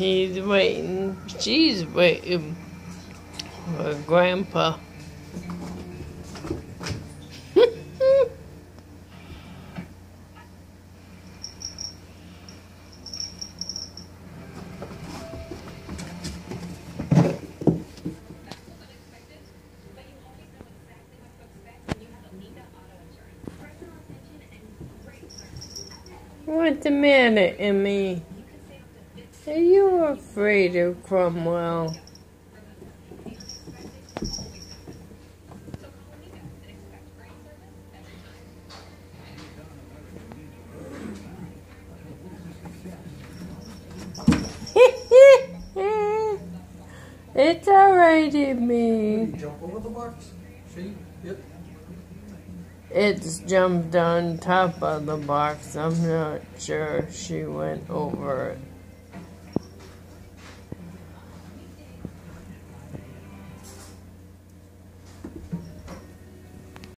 He's waiting. She's waiting for um, uh, Grandpa. What's the matter, Emmy? Are you afraid of Cromwell? it's alright, Emmy. Jump over the box. It's jumped on top of the box. I'm not sure she went over it.